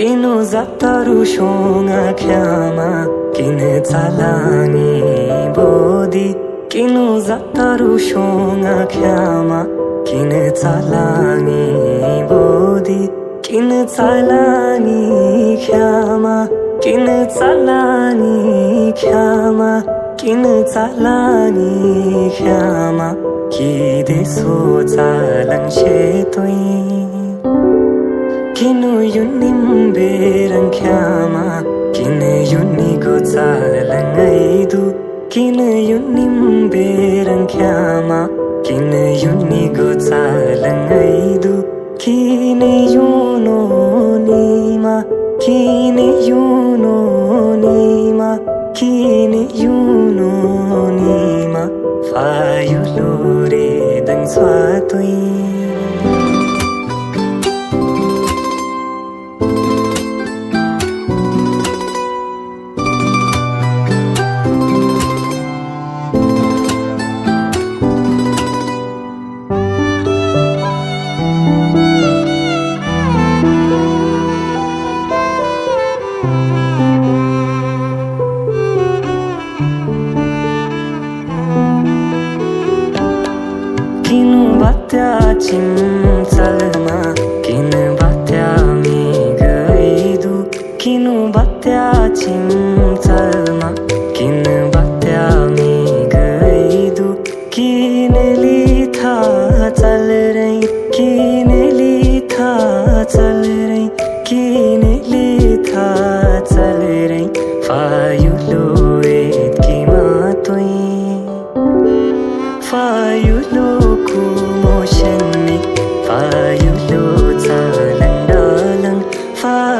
किनु जातरु सोङा ख्यामा किन चालानी बोदी किनु जातरु सोङा ख्यामा किन चालानी बोदी किन चालानी ख्यामा किन चालानी ख्यामा किन चालानी ख्यामा कि देशो चालङ सेतोइ किनु युनिम बेरङ ख्यामा किन युनिको चालङैदु किन युनिम बेरङ ख्यामा किन युनिको चालङैदु किन युनो निमा किन युनो निमा किन युनो 团队 त्या छि सलमात्या मे गई किन बत्या छि सलमा